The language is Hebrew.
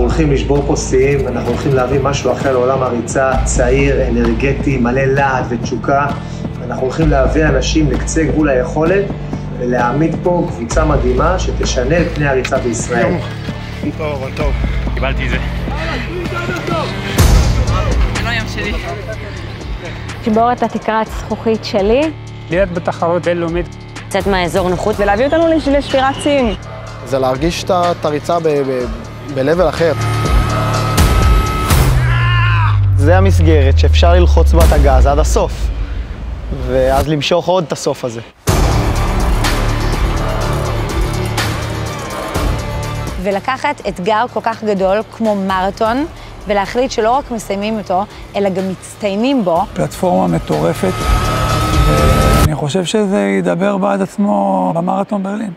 הולכים לשבור פה שיאים, אנחנו הולכים להביא משהו אחר לעולם הריצה, צעיר, אנרגטי, מלא להט ותשוקה. אנחנו הולכים להביא אנשים לקצה גבול היכולת ולהעמיד פה קבוצה מדהימה שתשנה את פני הריצה בישראל. טוב, אבל טוב. קיבלתי את זה. לשבור את התקרת זכוכית שלי. להיות בתחרות בינלאומית. לצאת מהאזור נוחות ולהביא אותנו לשבירת שיאים. זה להרגיש את הריצה ב-level אחר. זה המסגרת שאפשר ללחוץ בה את הגז עד הסוף, ואז למשוך עוד את הסוף הזה. ולקחת אתגר כל כך גדול כמו מרתון, ולהחליט שלא רק מסיימים אותו, אלא גם מצטיינים בו. פלטפורמה מטורפת, ואני חושב שזה ידבר בעד עצמו במרתון ברלין.